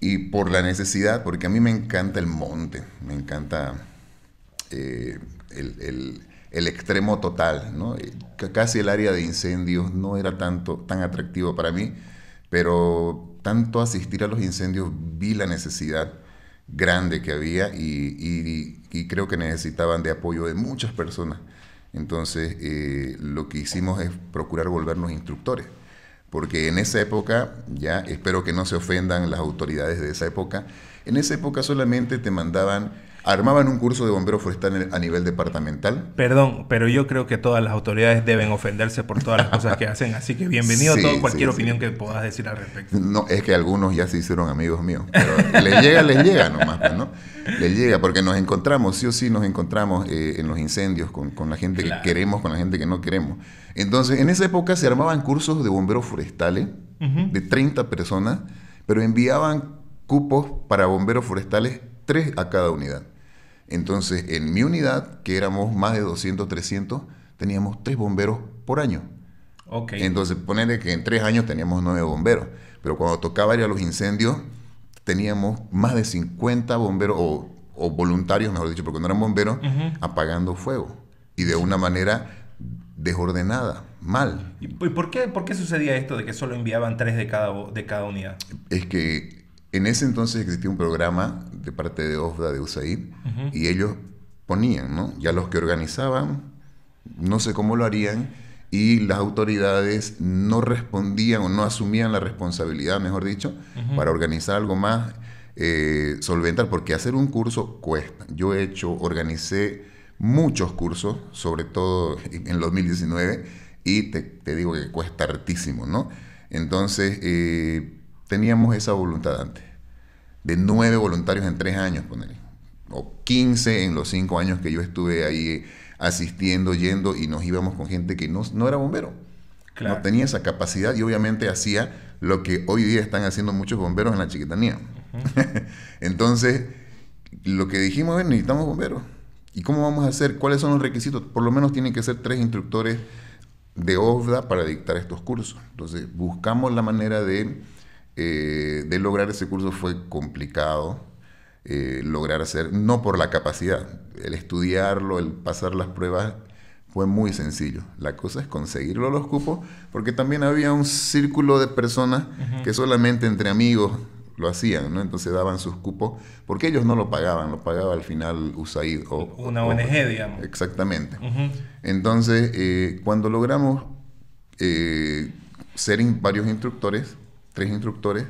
y por la necesidad, porque a mí me encanta el monte, me encanta eh, el, el, extremo total, ¿no? Casi el área de incendios no era tanto, tan atractivo para mí, pero tanto asistir a los incendios vi la necesidad grande que había y, creo que necesitaban de apoyo de muchas personas. Entonces, eh, lo que hicimos es procurar volvernos instructores, porque en esa época, ya espero que no se ofendan las autoridades de esa época, en esa época solamente te mandaban armaban un curso de bombero forestal a nivel departamental. Perdón, pero yo creo que todas las autoridades deben ofenderse por todas las cosas que hacen, así que bienvenido a todo, cualquier opinión que puedas decir al respecto. No, es que algunos ya se hicieron amigos míos, pero les llega, les llega nomás, pues, ¿no? Les llega, porque nos encontramos, sí o sí nos encontramos eh, en los incendios con, la gente que queremos, con la gente que no queremos. Entonces, en esa época se armaban cursos de bomberos forestales de 30 personas, pero enviaban cupos para bomberos forestales tres a cada unidad. Entonces, en mi unidad, que éramos más de 200, 300, teníamos tres bomberos por año. Okay. Entonces, ponerle que en tres años teníamos nueve bomberos. Pero cuando tocaba ir a los incendios, teníamos más de 50 bomberos, o, voluntarios, mejor dicho, porque no eran bomberos, apagando fuego. Y de una manera desordenada, mal. ¿Y por qué, por qué sucedía esto de que solo enviaban tres de cada, de cada unidad? Es que en ese entonces existía un programa de parte de OFDA de USAID y ellos ponían, ¿no? Ya los que organizaban, no sé cómo lo harían, y las autoridades no respondían o no asumían la responsabilidad, mejor dicho, para organizar algo más eh, solventar, porque hacer un curso cuesta. Yo he hecho, organicé muchos cursos, sobre todo en 2019, y te, digo que cuesta hartísimo, ¿no? Entonces, eh, teníamos esa voluntad antes, de nueve voluntarios en tres años, poner, o quince en los cinco años que yo estuve ahí asistiendo, yendo, y nos íbamos con gente que no, no era bombero. No tenía esa capacidad y obviamente hacía lo que hoy día están haciendo muchos bomberos en la chiquitanía. Entonces, lo que dijimos es, necesitamos bomberos. ¿Y cómo vamos a hacer? ¿Cuáles son los requisitos? Por lo menos tienen que ser tres instructores de OFDA para dictar estos cursos. Entonces, buscamos la manera de eh, de lograr ese curso fue complicado. Eh, lograr hacer, no por la capacidad, el estudiarlo, el pasar las pruebas fue muy sencillo. La cosa es conseguirlo los cupos, porque también había un círculo de personas que solamente entre amigos lo hacían, ¿no? Entonces daban sus cupos, porque ellos no lo pagaban, lo pagaba al final USAID. O, Una ONG, digamos. Exactamente. Entonces, eh, cuando logramos ser varios instructores, tres instructores,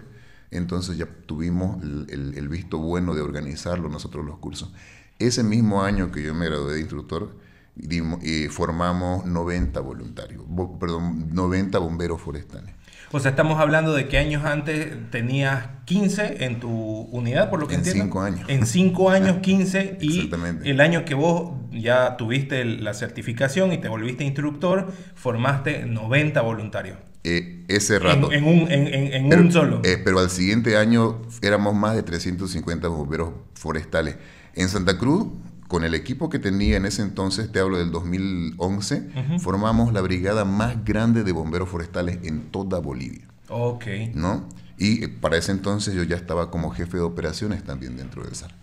entonces ya tuvimos el, visto bueno de organizarlo nosotros los cursos. Ese mismo año que yo me gradué de instructor, y formamos 90 voluntarios, perdón, 90 bomberos forestales. O sea, estamos hablando de que años antes tenías 15 en tu unidad, por lo que en entiendo. En 5 años. En 5 años 15 y el año que vos ya tuviste la certificación y te volviste instructor, formaste 90 voluntarios. Eh, ese rato. En, un, en, un, solo. Eh, pero al siguiente año éramos más de 350 bomberos forestales. En Santa Cruz, con el equipo que tenía en ese entonces, te hablo del 2011, formamos la brigada más grande de bomberos forestales en toda Bolivia. Ok. ¿No? Y eh, para ese entonces yo ya estaba como jefe de operaciones también dentro del SAR.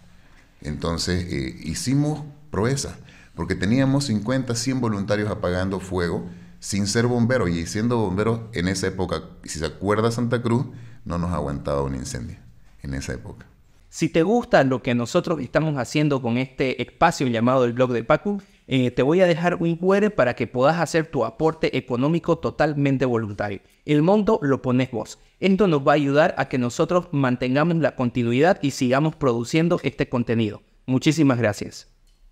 Entonces hicimos proezas, porque teníamos 50, 100 voluntarios apagando fuego sin ser bombero y siendo bombero en esa época, si se acuerda Santa Cruz, no nos aguantaba un incendio en esa época. Si te gusta lo que nosotros estamos haciendo con este espacio llamado el blog de Pacu, eh, te voy a dejar un QR para que puedas hacer tu aporte económico totalmente voluntario. El monto lo pones vos. Esto nos va a ayudar a que nosotros mantengamos la continuidad y sigamos produciendo este contenido. Muchísimas gracias.